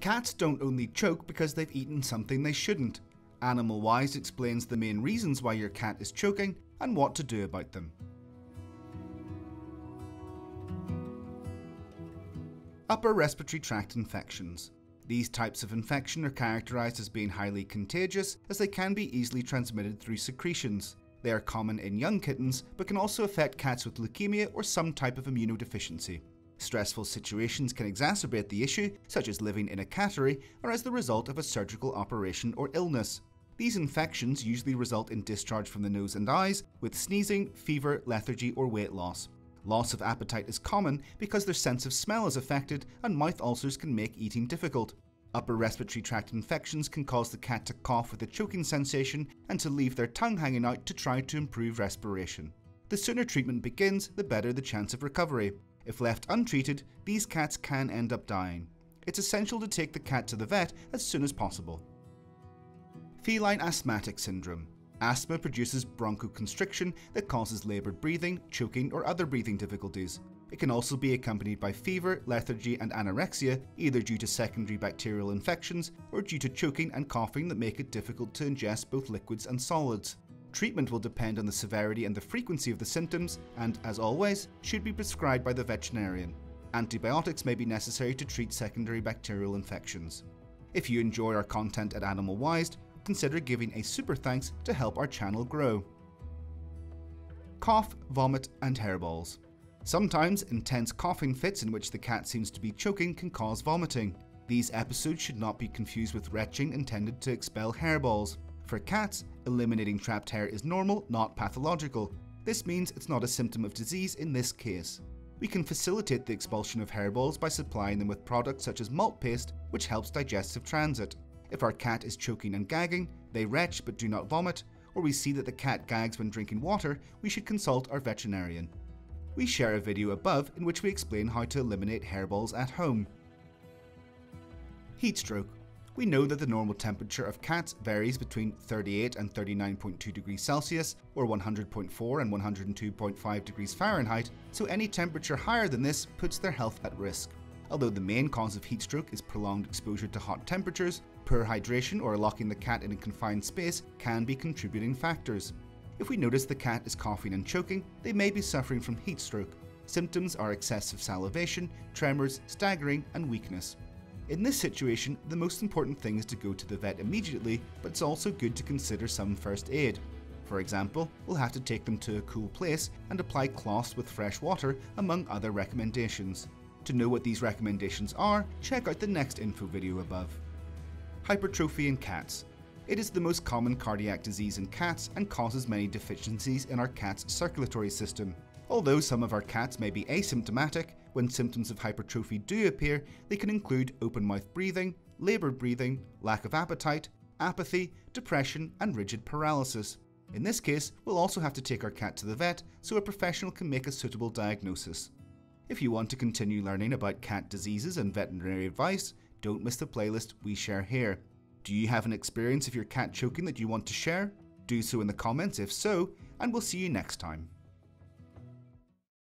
Cats don't only choke because they've eaten something they shouldn't. AnimalWised explains the main reasons why your cat is choking and what to do about them. Upper respiratory tract infections. These types of infection are characterized as being highly contagious as they can be easily transmitted through secretions. They are common in young kittens but can also affect cats with leukemia or some type of immunodeficiency. Stressful situations can exacerbate the issue, such as living in a cattery or as the result of a surgical operation or illness. These infections usually result in discharge from the nose and eyes, with sneezing, fever, lethargy, or weight loss. Loss of appetite is common because their sense of smell is affected and mouth ulcers can make eating difficult. Upper respiratory tract infections can cause the cat to cough with a choking sensation and to leave their tongue hanging out to try to improve respiration. The sooner treatment begins, the better the chance of recovery. If left untreated, these cats can end up dying. It's essential to take the cat to the vet as soon as possible. Feline asthmatic syndrome. Asthma produces bronchoconstriction that causes laboured breathing, choking, or other breathing difficulties. It can also be accompanied by fever, lethargy, and anorexia, either due to secondary bacterial infections or due to choking and coughing that make it difficult to ingest both liquids and solids. Treatment will depend on the severity and the frequency of the symptoms, and, as always, should be prescribed by the veterinarian. Antibiotics may be necessary to treat secondary bacterial infections. If you enjoy our content at AnimalWised, consider giving a super thanks to help our channel grow. Cough, vomit, and hairballs. Sometimes intense coughing fits in which the cat seems to be choking can cause vomiting. These episodes should not be confused with retching intended to expel hairballs. For cats, eliminating trapped hair is normal, not pathological. This means it's not a symptom of disease in this case. We can facilitate the expulsion of hairballs by supplying them with products such as malt paste, which helps digestive transit. If our cat is choking and gagging, they retch but do not vomit, or we see that the cat gags when drinking water, we should consult our veterinarian. We share a video above in which we explain how to eliminate hairballs at home. Heat stroke. We know that the normal temperature of cats varies between 38 and 39.2 degrees Celsius, or 100.4 and 102.5 degrees Fahrenheit, so any temperature higher than this puts their health at risk. Although the main cause of heat stroke is prolonged exposure to hot temperatures, poor hydration or locking the cat in a confined space can be contributing factors. If we notice the cat is coughing and choking, they may be suffering from heat stroke. Symptoms are excessive salivation, tremors, staggering, and weakness. In this situation, the most important thing is to go to the vet immediately, but it's also good to consider some first aid. For example, we'll have to take them to a cool place and apply cloths with fresh water, among other recommendations. To know what these recommendations are, check out the next info video above. Hypertrophy in cats. It is the most common cardiac disease in cats and causes many deficiencies in our cat's circulatory system. Although some of our cats may be asymptomatic, when symptoms of hypertrophy do appear, they can include open mouth breathing, laboured breathing, lack of appetite, apathy, depression, and rigid paralysis. In this case, we'll also have to take our cat to the vet so a professional can make a suitable diagnosis. If you want to continue learning about cat diseases and veterinary advice, don't miss the playlist we share here. Do you have an experience of your cat choking that you want to share? Do so in the comments if so, and we'll see you next time.